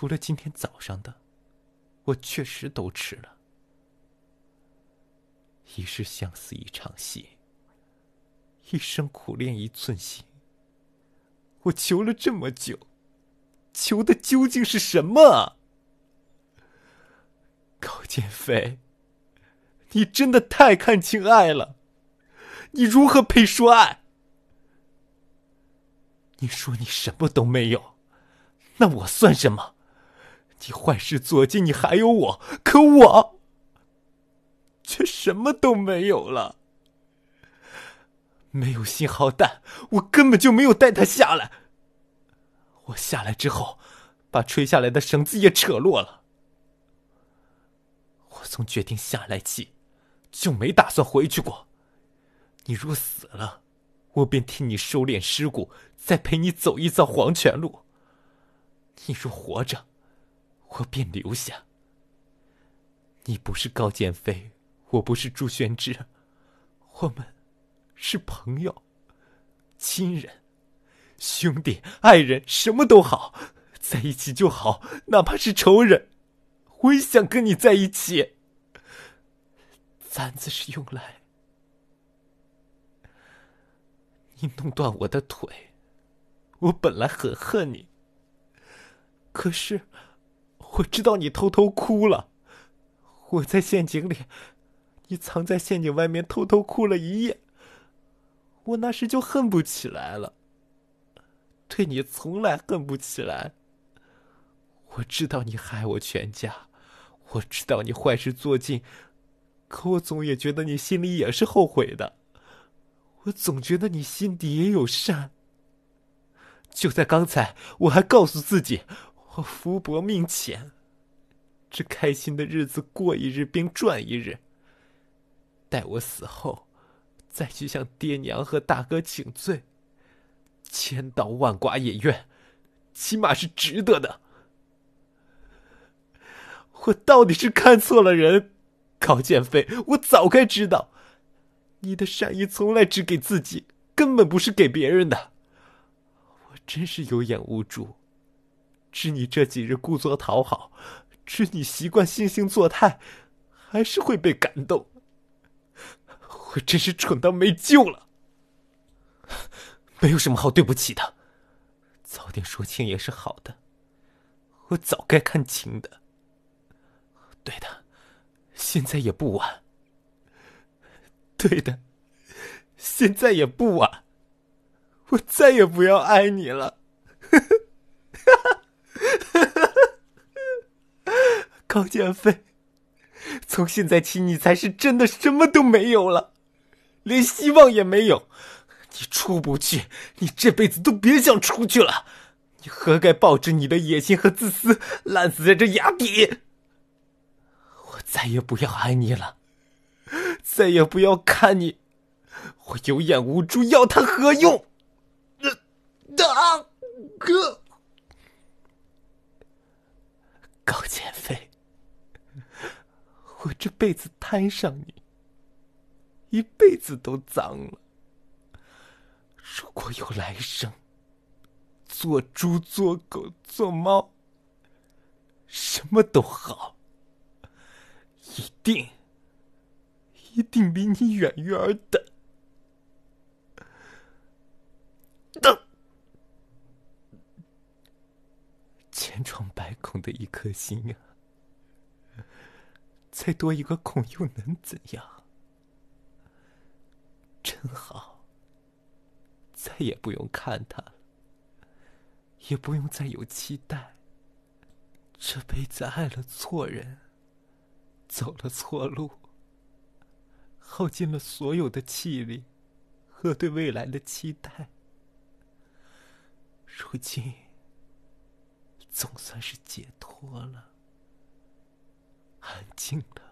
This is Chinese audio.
除了今天早上的，我确实都吃了。一世相思一场戏，一生苦恋一寸心。我求了这么久，求的究竟是什么？高剑飞，你真的太看清爱了，你如何配说爱？你说你什么都没有，那我算什么？你坏事做尽，你还有我，可我却什么都没有了。没有信号弹，我根本就没有带他下来。我下来之后，把垂下来的绳子也扯落了。我从决定下来起，就没打算回去过。你若死了，我便替你收敛尸骨，再陪你走一遭黄泉路。你若活着，我便留下。你不是高剑飞，我不是朱宣之，我们是朋友、亲人、兄弟、爱人，什么都好，在一起就好。哪怕是仇人，我也想跟你在一起。簪子是用来……你弄断我的腿，我本来很恨你。可是，我知道你偷偷哭了。我在陷阱里，你藏在陷阱外面偷偷哭了一夜。我那时就恨不起来了。对你从来恨不起来。我知道你害我全家，我知道你坏事做尽。可我总也觉得你心里也是后悔的，我总觉得你心底也有善。就在刚才，我还告诉自己，我福薄命浅，这开心的日子过一日便赚一日。待我死后，再去向爹娘和大哥请罪，千刀万剐也愿，起码是值得的。我到底是看错了人。高剑飞，我早该知道，你的善意从来只给自己，根本不是给别人的。我真是有眼无珠，知你这几日故作讨好，知你习惯惺惺作态，还是会被感动。我真是蠢到没救了，没有什么好对不起的，早点说清也是好的。我早该看清的。对的。现在也不晚。对的，现在也不晚。我再也不要爱你了。高剑飞，从现在起，你才是真的什么都没有了，连希望也没有。你出不去，你这辈子都别想出去了。你何该抱着你的野心和自私，烂死在这崖底？我再也不要爱你了，再也不要看你，我有眼无珠，要它何用？大哥，高剑飞，我这一辈子摊上你，一辈子都脏了。如果有来生，做猪、做狗、做猫，什么都好。一定，一定离你远远的。等，千疮百孔的一颗心啊，再多一个孔又能怎样？真好，再也不用看他了，也不用再有期待。这辈子爱了错人。走了错路，耗尽了所有的气力和对未来的期待，如今总算是解脱了，安静的。